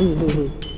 うんうんうん。